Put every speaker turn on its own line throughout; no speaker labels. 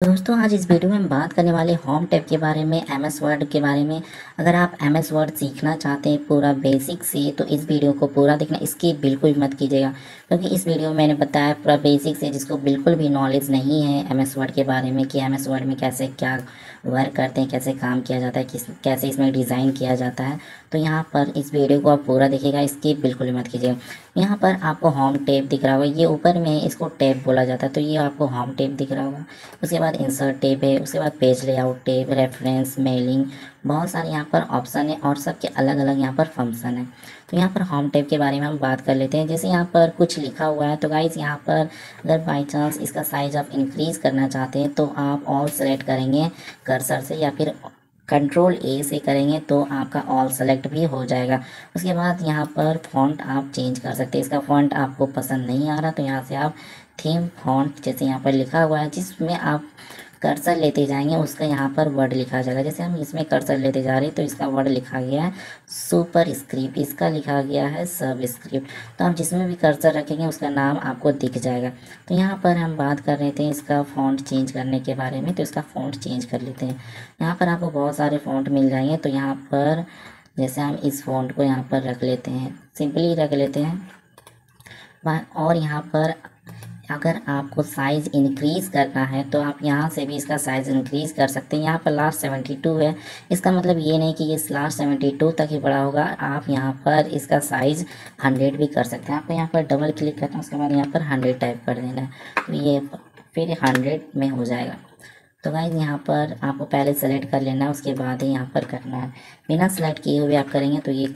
दोस्तों, आज इस वीडियो में हम बात करने वाले होम टैब के बारे में एम एस वर्ड के बारे में। अगर आप एम एस वर्ड सीखना चाहते हैं पूरा बेसिक से तो इस वीडियो को पूरा देखना। इसकी बिल्कुल मत कीजिएगा, क्योंकि इस वीडियो में मैंने बताया पूरा बेसिक से, जिसको बिल्कुल भी नॉलेज नहीं है एम एस वर्ड के बारे में, कि एम एस वर्ड में कैसे क्या वर्क करते हैं, कैसे काम किया जाता है, किस, कैसे इसमें डिज़ाइन किया जाता है। तो यहाँ पर इस वीडियो को आप पूरा देखिएगा, इसकी बिल्कुल मत कीजिएगा। यहाँ पर आपको होम टेप दिख रहा होगा, ये ऊपर में इसको टेप बोला जाता है तो ये आपको होम टेप दिख रहा होगा। उसके बाद इंसर्ट टेप है, उसके बाद page layout tape reference mailing बहुत सारे यहाँ पर ऑप्शन है और सबके अलग अलग यहाँ पर फ़ंक्शन है। तो यहाँ पर होम टेप के बारे में हम बात कर लेते हैं। जैसे यहाँ पर कुछ लिखा हुआ है तो गाइज़ यहाँ पर अगर बाई चांस इसका साइज़ आप इंक्रीज़ करना चाहते हैं तो आप ऑल सेलेक्ट करेंगे कर्सर से या फिर कंट्रोल ए से करेंगे तो आपका ऑल सेलेक्ट भी हो जाएगा। उसके बाद यहाँ पर फॉन्ट आप चेंज कर सकते हैं। इसका फॉन्ट आपको पसंद नहीं आ रहा तो यहाँ से आप थीम फॉन्ट जैसे यहाँ पर लिखा हुआ है, जिसमें आप कर्सर लेते जाएँगे, उसका यहाँ पर वर्ड लिखा जाएगा। जैसे हम इसमें कर्सर लेते जा रहे हैं तो इसका वर्ड लिखा गया है सुपर स्क्रिप्ट इसका लिखा गया है सब स्क्रिप्ट तो आप जिसमें भी कर्सर रखेंगे, उसका नाम आपको दिख जाएगा। तो यहाँ पर हम बात कर रहे थे इसका फ़ॉन्ट चेंज करने के बारे में तो इसका फ़ॉन्ट चेंज कर लेते हैं। यहाँ पर आपको बहुत सारे फ़ॉन्ट मिल जाएँगे तो यहाँ पर जैसे हम इस फ़ॉन्ट को यहाँ पर रख लेते हैं। सिंपली रख लेते हैं। और यहाँ पर अगर आपको साइज़ इंक्रीज़ करना है तो आप यहाँ से भी इसका साइज़ इंक्रीज़ कर सकते हैं। यहाँ पर लास्ट सेवेंटी टू है। इसका मतलब ये नहीं कि ये लास्ट सेवेंटी टू तक ही बड़ा होगा। आप यहाँ पर इसका साइज़ हंड्रेड भी कर सकते हैं। आपको यहाँ पर डबल क्लिक करना है, उसके बाद यहाँ पर हंड्रेड टाइप कर देना है। तो ये फिर हंड्रेड में हो जाएगा। तो गाइज़ यहाँ पर आपको पहले सेलेक्ट कर लेना है, उसके बाद ही यहाँ पर करना है। बिना सेलेक्ट किए हुए आप करेंगे तो ये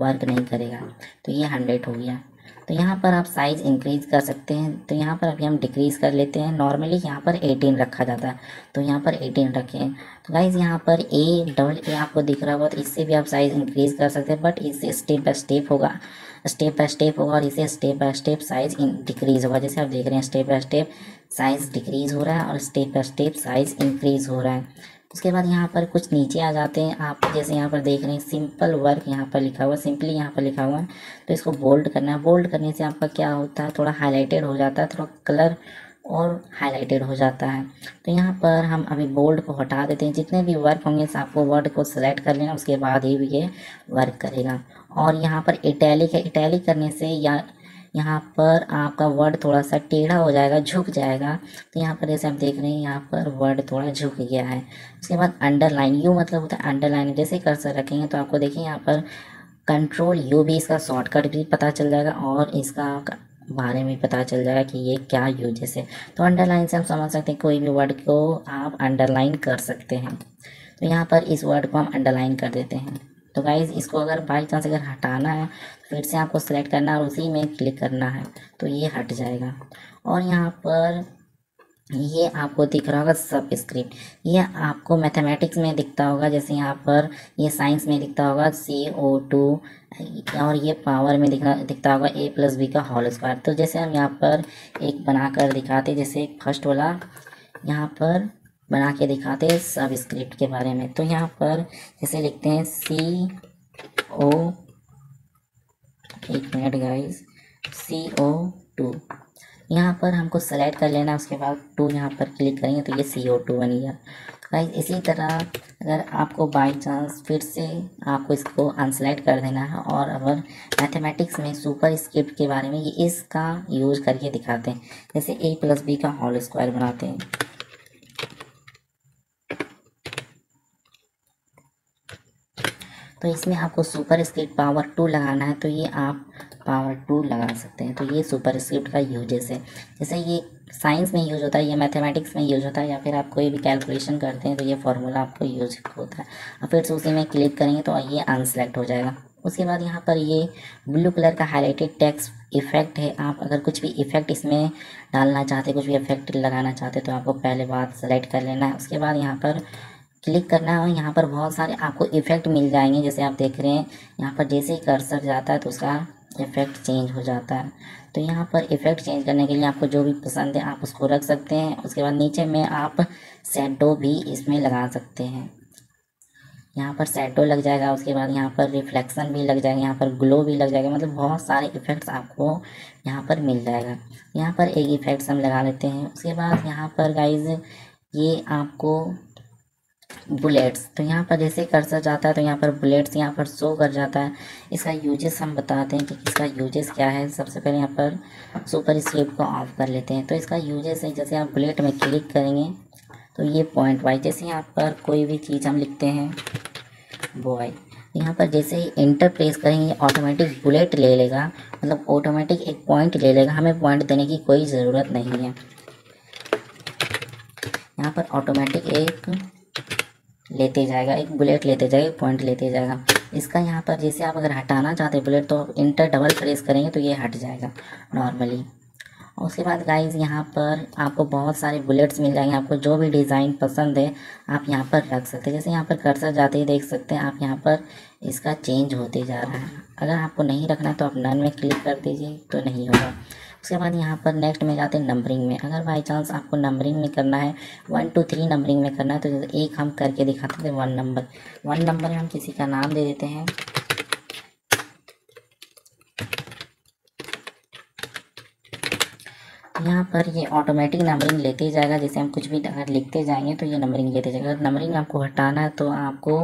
वर्क नहीं करेगा। तो ये हंड्रेड हो गया। तो यहाँ पर आप साइज़ इंक्रीज़ कर सकते हैं। तो यहाँ पर अभी हम डिक्रीज़ कर लेते हैं। नॉर्मली यहाँ पर 18 रखा जाता है। तो यहाँ पर 18 रखें। तो गाइज़ यहाँ पर ए डबल ए आपको दिख रहा होगा। तो इससे भी आप साइज़ इंक्रीज़ कर सकते हैं बट इससे स्टेप बाय स्टेप होगा। स्टेप बाय स्टेप होगा और इसे step by step size decrease होगा। जैसे आप देख रहे हैं step by step size decrease हो रहा है और step by step size increase हो रहा है। उसके बाद यहाँ पर कुछ नीचे आ जाते हैं। आप जैसे यहाँ पर देख रहे हैं सिंपल वर्क यहाँ पर लिखा हुआ है सिंपली यहाँ पर लिखा हुआ है। तो इसको बोल्ड करना है। बोल्ड करने से आपका क्या होता है? थोड़ा हाईलाइटेड हो जाता है, थोड़ा कलर और हाईलाइटेड हो जाता है। तो यहाँ पर हम अभी बोल्ड को हटा देते हैं। जितने भी वर्क होंगे, आपको वर्ड को सिलेक्ट कर लेना, उसके बाद ही ये वर्क करेगा। और यहाँ पर इटैलिक है। इटैलिक करने से या यहाँ पर आपका वर्ड थोड़ा सा टेढ़ा हो जाएगा, झुक जाएगा। तो यहाँ पर जैसे आप देख रहे हैं, यहाँ पर वर्ड थोड़ा झुक गया है। उसके बाद अंडरलाइन यू मतलब होता है अंडरलाइन जैसे कर्सर रखेंगे तो आपको देखिए यहाँ पर कंट्रोल यू भी इसका शॉर्टकट भी पता चल जाएगा और इसका बारे में पता चल जाएगा कि ये क्या यूजेस है। तो अंडरलाइन से हम समझ सकते हैं कोई भी वर्ड को आप अंडरलाइन कर सकते हैं। तो यहाँ पर इस वर्ड को हम अंडरलाइन कर देते हैं। तो गाइज़ इसको अगर बाई चांस अगर हटाना है तो फिर से आपको सेलेक्ट करना है और उसी में क्लिक करना है तो ये हट जाएगा। और यहाँ पर ये आपको दिख रहा होगा सब स्क्रिप्ट ये आपको मैथमेटिक्स में दिखता होगा, जैसे यहाँ पर ये साइंस में दिखता होगा सी ओ टू और ये पावर में दिखा, दिखता होगा ए प्लस बी का होल स्क्वायर तो जैसे हम यहाँ पर एक बनाकर दिखाते जैसे फ़र्स्ट वाला, यहाँ पर बना के दिखाते हैं सब स्क्रिप्ट के बारे में। तो यहाँ पर जैसे लिखते हैं सी ओ एक minute guys C O two यहाँ पर हमको सेलेक्ट कर लेना, उसके बाद टू यहाँ पर क्लिक करेंगे तो ये सी ओ टू बन गया। गाइस इसी तरह अगर आपको बाई चांस फिर से आपको इसको अनसेलेक्ट कर देना है, और अगर मैथमेटिक्स में सुपर स्क्रिप्ट के बारे में ये इसका यूज़ करके दिखाते हैं। जैसे ए प्लस बी का होल स्क्वायर बनाते हैं। तो इसमें आपको सुपर स्क्रिप्ट पावर टू लगाना है तो ये आप पावर टू लगा सकते हैं। तो ये सुपर स्क्रिप्ट का यूजेस है। जैसे ये साइंस में यूज़ होता है, या मैथमेटिक्स में यूज़ होता है, या फिर आप कोई भी कैलकुलेशन करते हैं तो ये फार्मूला आपको यूज़ होता है। और फिर से उसी में क्लिक करेंगे तो ये अनसेलेक्ट हो जाएगा। उसके बाद यहाँ पर ये ब्लू कलर का हाईलाइटेड टेक्स्ट इफ़ेक्ट है। आप अगर कुछ भी इफ़ेक्ट इसमें डालना चाहते कुछ भी इफ़ेक्ट लगाना चाहते तो आपको पहले बात सेलेक्ट कर लेना है। उसके बाद यहाँ पर क्लिक करना है यहाँ पर बहुत सारे आपको इफ़ेक्ट मिल जाएँगे। जैसे आप देख रहे हैं, यहाँ पर जैसे ही कर्सर जाता है तो उसका इफ़ेक्ट चेंज हो जाता है। तो यहाँ पर इफ़ेक्ट चेंज करने के लिए आपको जो भी पसंद है आप उसको रख सकते हैं। उसके बाद नीचे में आप सेडो भी इसमें लगा सकते हैं। यहाँ पर सेडो लग जाएगा, उसके बाद यहाँ पर रिफ्लेक्शन भी लग जाएगा, यहाँ पर ग्लो भी लग जाएगा। मतलब बहुत सारे इफ़ेक्ट्स आपको यहाँ पर मिल जाएगा। यहाँ पर एक इफ़ेक्ट्स हम लगा लेते हैं। उसके बाद यहाँ पर गाइज़ ये आपको बुलेट्स। तो यहाँ पर जैसे कर्सर जाता है तो यहाँ पर बुलेट्स यहाँ पर शो कर जाता है। इसका यूजेस हम बताते हैं कि इसका यूजेस क्या है। सबसे पहले यहाँ पर सुपर स्क्रिप्ट को ऑफ़ कर लेते हैं। तो इसका यूजेस है, जैसे आप बुलेट में क्लिक करेंगे तो ये पॉइंट वाइज, जैसे यहाँ पर कोई भी चीज़ हम लिखते हैं, बॉय। यहाँ पर जैसे ही इंटर प्रेस करेंगे ऑटोमेटिक बुलेट ले लेगा। मतलब ऑटोमेटिक एक पॉइंट ले लेगा। हमें पॉइंट देने की कोई ज़रूरत नहीं है। यहाँ पर ऑटोमेटिक एक लेते जाएगा, एक बुलेट लेते जाएगा पॉइंट लेते जाएगा। इसका यहाँ पर जैसे आप अगर हटाना चाहते बुलेट तो आप इंटर डबल प्रेस करेंगे तो ये हट जाएगा नॉर्मली। उसके बाद गाइज़ यहाँ पर आपको बहुत सारे बुलेट्स मिल जाएँगे। आपको जो भी डिज़ाइन पसंद है, आप यहाँ पर रख सकते हैं। जैसे यहाँ पर कर्सर जाते ही देख सकते हैं, आप यहाँ पर इसका चेंज होते जा रहा है। अगर आपको नहीं रखना तो आप नन में क्लिक कर दीजिए तो नहीं होगा। उसके बाद यहाँ पर नेक्स्ट में जाते हैं नंबरिंग में। अगर बाई चांस आपको नंबरिंग में करना है वन टू थ्री नंबरिंग में करना है तो एक हम करके दिखाते थे वन नंबर वन नंबर में हम किसी का नाम दे देते हैं। यहाँ पर ये ऑटोमेटिक नंबरिंग लेते जाएगा, जैसे हम कुछ भी अगर लिखते जाएँगे तो ये नंबरिंग लेते जाएगा। अगर नंबरिंग आपको हटाना है तो आपको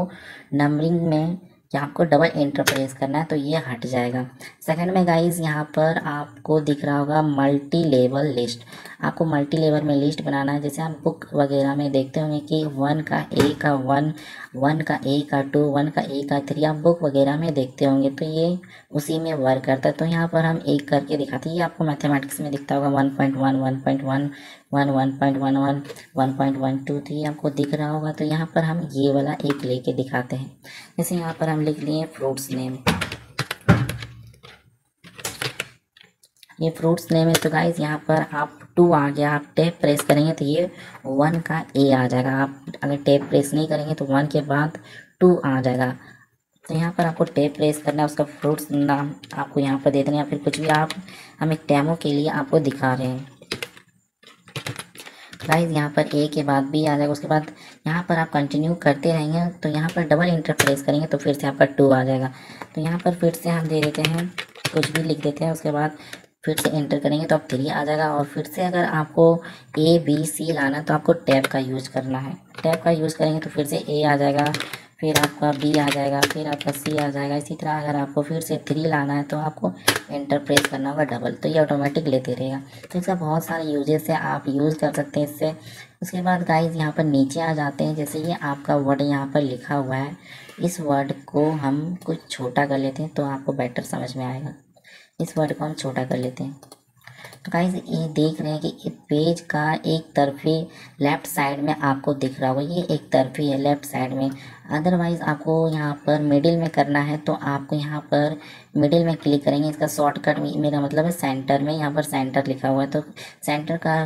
नंबरिंग में यहाँ आपको डबल एंटर प्रेस करना है तो ये हट जाएगा। सेकंड में गाइस यहाँ पर आपको दिख रहा होगा मल्टी लेवल लिस्ट आपको मल्टी लेवल में लिस्ट बनाना है। जैसे आप बुक वगैरह में देखते होंगे कि वन का ए का वन वन का ए का टू वन का ए का थ्री आप बुक वगैरह में देखते होंगे तो ये उसी में वर्क करता है। तो यहाँ पर हम एक करके दिखाते हैं। ये आपको मैथमेटिक्स में दिखता होगा one point one one point one one one point one one one point one two three आपको दिख रहा होगा। तो यहाँ पर हम ये वाला एक लेके दिखाते हैं। जैसे यहाँ पर हम लिख लिए फ्रूट्स नेम। ये फ्रूट्स नेम है तो गाइज़ यहाँ पर आप टू आ गया, आप टेप प्रेस करेंगे तो ये वन का ए आ जाएगा। आप अगर टेप प्रेस नहीं करेंगे तो वन के बाद टू आ जाएगा। तो यहाँ पर आपको टेप प्रेस करना है, उसका फ्रूट्स नाम आपको यहाँ पर दे देना या फिर कुछ भी आप हम एक टैमो के लिए आपको दिखा रहे हैं। गाइज़ यहाँ पर ए के बाद बी आ जाएगा। उसके बाद यहाँ पर आप कंटिन्यू करते रहेंगे तो यहाँ पर डबल इंटर प्रेस करेंगे तो फिर से आपका टू आ जाएगा। तो यहाँ पर फिर से हम दे देते हैं, कुछ भी लिख देते हैं, उसके बाद फिर से एंटर करेंगे तो आप थ्री आ जाएगा। और फिर से अगर आपको ए बी सी लाना है तो आपको टैब का यूज़ करना है। टैब का यूज़ करेंगे तो फिर से ए आ जाएगा। फिर आपका बी आ जाएगा, फिर आपका सी आ जाएगा। इसी तरह अगर आपको फिर से थ्री लाना है तो आपको एंटर प्रेस करना होगा डबल तो ये ऑटोमेटिक लेते रहेगा। तो इसका बहुत सारे यूजेस है, आप यूज़ कर सकते हैं इससे। उसके बाद गाइज़ यहाँ पर नीचे आ जाते हैं, जैसे ये आपका वर्ड यहाँ पर लिखा हुआ है। इस वर्ड को हम कुछ छोटा कर लेते हैं तो आपको बेटर समझ में आएगा। इस वर्ड को हम छोटा कर लेते हैं। तो गाइज़ ये देख रहे हैं कि पेज का एक तरफी लेफ़्ट साइड में आपको दिख रहा होगा। ये एक तरफी है लेफ़्ट साइड में। अदरवाइज़ आपको यहाँ पर मिडिल में करना है तो आपको यहाँ पर मिडिल में क्लिक करेंगे। इसका शॉर्टकट मेरा मतलब है सेंटर में, यहाँ पर सेंटर लिखा हुआ है। तो सेंटर का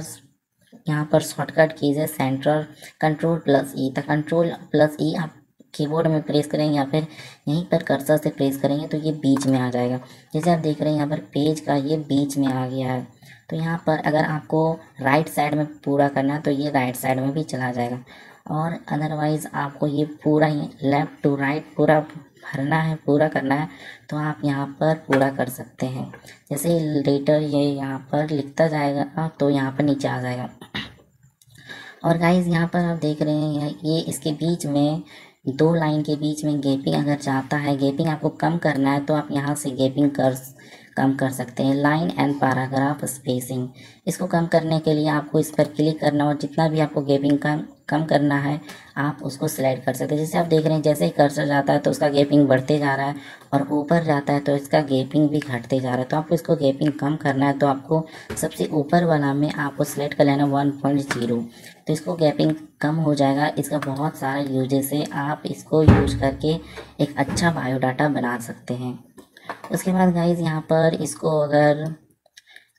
यहाँ पर शॉर्टकट कीजिए सेंटर कंट्रोल प्लस ई तो कंट्रोल प्लस ई आप कीबोर्ड में प्रेस करेंगे या फिर यहीं पर कर्सर से प्रेस करेंगे तो ये बीच में आ जाएगा। जैसे आप देख रहे हैं, यहाँ पर पेज का ये बीच में आ गया है। तो यहाँ पर अगर आपको राइट साइड में पूरा करना है तो ये राइट साइड में भी चला जाएगा। और अदरवाइज़ आपको ये पूरा ही लेफ़्ट टू राइट पूरा भरना है, पूरा करना है तो आप यहाँ पर पूरा कर सकते हैं। जैसे लेटर ये यहाँ पर लिखता जाएगा तो यहाँ पर नीचे आ जाएगा। और गाइज़ यहाँ पर आप देख रहे हैं, ये इसके बीच में दो लाइन के बीच में गैपिंग अगर चाहता है, गैपिंग आपको कम करना है तो आप यहाँ से गैपिंग कर कम कर सकते हैं। लाइन एंड पैराग्राफ स्पेसिंग इसको कम करने के लिए आपको इस पर क्लिक करना और जितना भी आपको गैपिंग कम कम करना है, आप उसको सिलेक्ट कर सकते हैं। जैसे आप देख रहे हैं, जैसे ही कर्सर जाता है तो उसका गैपिंग बढ़ते जा रहा है और ऊपर जाता है तो इसका गैपिंग भी घटते जा रहा है। तो आपको इसको गैपिंग कम करना है तो आपको सबसे ऊपर वाला में आपको सिलेक्ट कर लेना वन पॉइंट ज़ीरो तो इसको गैपिंग कम हो जाएगा। इसका बहुत सारा यूजेस है। आप इसको यूज़ करके एक अच्छा बायोडाटा बना सकते हैं। उसके बाद गाइज़ यहाँ पर इसको अगर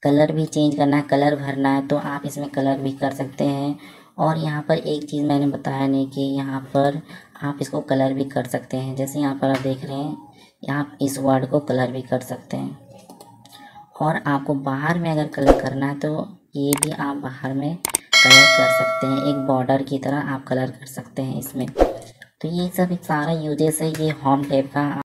कलर भी चेंज करना है कलर भरना है तो आप इसमें कलर भी कर सकते हैं। और यहाँ पर एक चीज़ मैंने बताया नहीं कि यहाँ पर आप इसको कलर भी कर सकते हैं। जैसे यहाँ पर आप देख रहे हैं, आप इस वर्ड को कलर भी कर सकते हैं। और आपको बाहर में अगर कलर करना है तो ये भी आप बाहर में कलर कर सकते हैं। एक बॉर्डर की तरह आप कलर कर सकते हैं इसमें। तो ये सब एक सारा यूजेस है, ये होम टेप का।